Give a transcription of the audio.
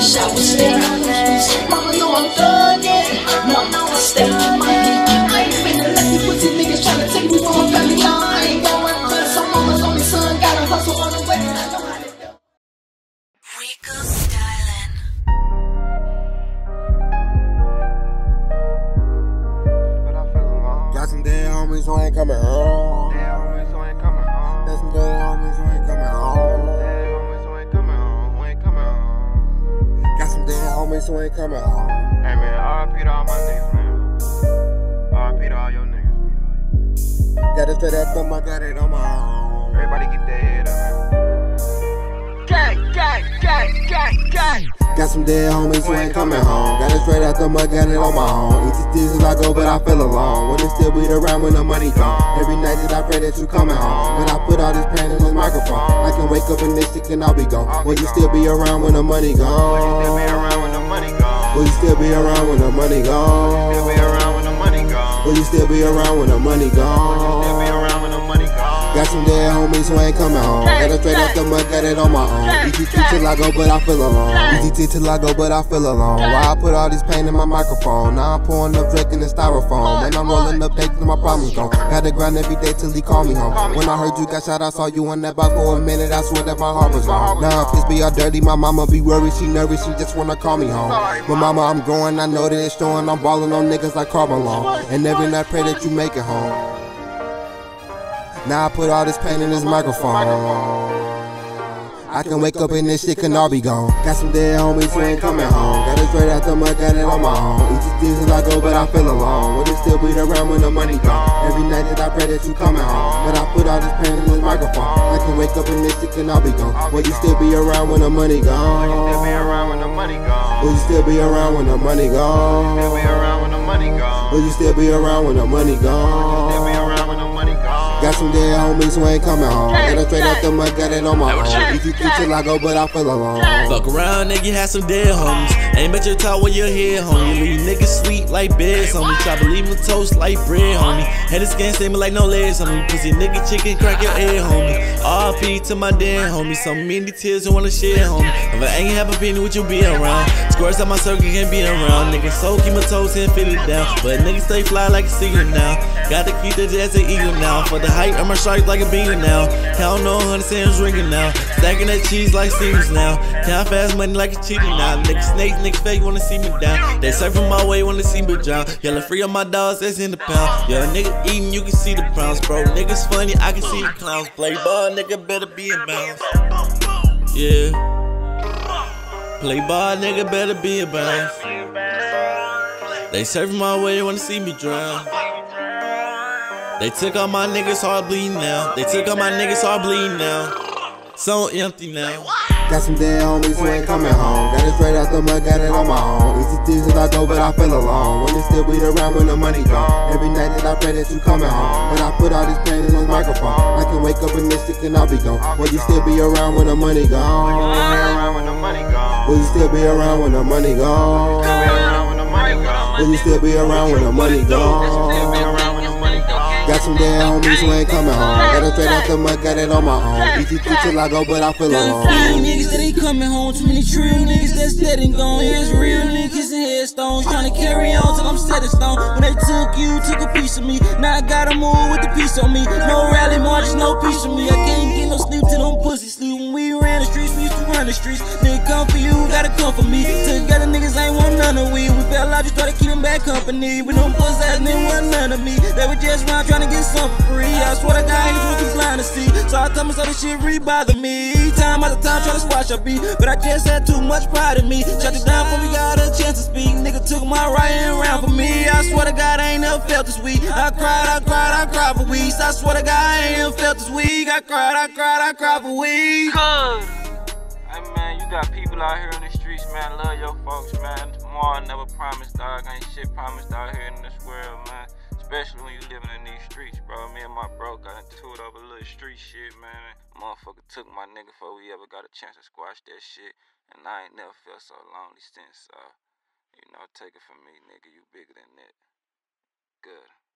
wish I was there on the streets. Mama know I'm thuggin'. Mama know I stay with my heat. I ain't finna let these pussy niggas tryna take me from my family line. I ain't going cause I'm mama's only son. Gotta hustle on the way. I know how to do. Rico Styling. But I feel alone. Got some dead homies who ain't coming home. Dead homies who ain't coming home. Got some dead homies dead homies who ain't coming home. Hey man, RIP to all my niggas, man. RIP to all your niggas. Got it straight out the I got it on my own. Everybody keep their head up, man. Gang, gang, gang, gang, gang. Got some dead homies who ain't coming home. Got it straight out the mud, got it on my own. Easy steals as I go, but I feel alone. Wanna still be around when the money gone. Every night that I pray that you coming home. But I put all this pain in this microphone. I can wake up in this shit and I'll be gone. Will you still be around when the money gone? Will you still be around when the money gone? Will you still be around when the money Still gone? be around when the money gone? Will you still be around when the money gone? Got some dead homies who ain't coming home. Got it straight out the mud, got it on my own. Easy T till I go, but I feel alone. Easy T till I go, but I feel alone. Why I put all this pain in my microphone? Now I'm pouring up Drake in the styrofoam. When I'm rolling up, till my problems gone. Had to grind every day till he called me home. When I heard you got shot, I saw you on that bike for a minute. I swear that my heart was gone. Now I'm pissed, be all dirty. My mama be worried, she nervous, she just wanna call me home. But mama, I'm growing, I know that it's showing. I'm balling on niggas like Karl Malone. And every night pray that you make it home. Now I put all this pain in this microphone. I can wake up and this shit can all be gone. Got some dead homies who ain't coming home. Got it straight out the mud, got it on my own. Easy steals as I go, but I feel alone. Will it still be around when the money gone? Every night that I pray that you coming home. But I put all this pain in this microphone. I can wake up and this shit can all be gone. Will you still be around when the money Will you still be around when the money gone? Will you still be around when the money gone? around when the money gone? Will you still be around when the money gone? Got some dead homies who ain't coming home. Got it straight up the mud, got it on my own. Easy T till I go, but I feel alone. Fuck around, nigga, had some dead homies. Ain't bet your talk when you're here, homie. Leave niggas sweet like beds, homie. Try to leave me toast like bread, homie. Head of skin statement like no legs, homie. Pussy nigga chicken, crack your head, homie. RP to my dead homie. So many tears and wanna share, homie. If I ain't have a penny, would you be around? Squares out my circle can't be around. Nigga, so keep my toes and fit it down. But niggas stay fly like a seagull now. Gotta keep the an eagle now. For the height, I'm a shark like a beagle now. Count no hundred cents ringing now. Stacking that cheese like Stevens now. Count fast money like a cheater now. Niggas snake, niggas fake wanna see me down. They surfing my way wanna see me drown. Yelling free on my dogs, that's in the pound. Yeah, nigga eating, you can see the browns, bro. Niggas funny, I can see the clowns. Play ball, nigga better be in bounds. Yeah. Play ball, nigga better be in bounds. They surfing my way, wanna see me drown. They took all my niggas hard bleeding now. They took all my niggas hard bleeding now. So empty now. Got some dead homies who ain't coming home. Got it straight out the mud, got it on my own. Easy steals as I go, but I feel alone. When it still be around when the money gone. Every night that I pray that you coming home. But I put all these pain in this microphone. I can wake up in this shit and I'll be gone. Will you still be around when the money gone? around when the money gone? Will you still be around when the money gone? around when the money gone? Will you still be around when the money gone? Got some dead homies who ain't coming home. Got it straight out the mud, got it on my own. Easy T till I go, but I feel alone. Few niggas that ain't coming home, too many true niggas that's dead and gone. Here's real niggas and headstones, trying to carry on till I'm set in stone. When they took you, took a piece of me. Now I gotta move with the piece on me. No rally marches, no piece of me. I can't get no sleep till them pussy sleep. When we ran the streets, we used to run the streets. Nigga come for you, gotta come for me. Together niggas ain't want none of we. We fell out, just started keeping bad company. Them pussy ass niggas want none of me. They were just round trying to get something free. I swear to God, was too blind to see. So I tell myself this shit really bother me. Time after time, try to squash a beat. But I just had too much pride in me. Shut it down before we got a chance to speak. Nigga took my right hand around for me. I swear to God, ain't felt this weak. I cried, I cried, I cried for weeks. I swear to God, I ain't felt this weak. I cried, I cried, I cried for weeks. Hey man, you got people out here in the streets, man. Love your folks, man. Tomorrow never promised, dog. Ain't shit promised out here in this world, man. Especially when you living in these streets, bro. Me and my bro got into it over little street shit, man. Motherfucker took my nigga before we ever got a chance to squash that shit. And I ain't never felt so lonely since, so, you know, take it from me, nigga. You bigger than that. Good.